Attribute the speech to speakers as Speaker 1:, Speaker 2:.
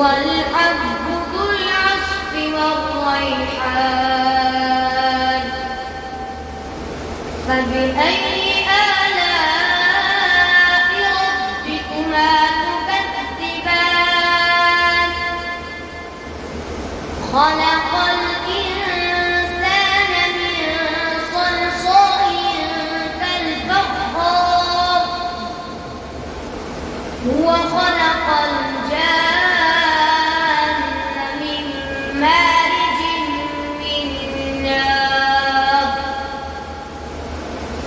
Speaker 1: والحب ذو العصف والريحان. فبأي آلاء ربكما تكذبان؟ خلق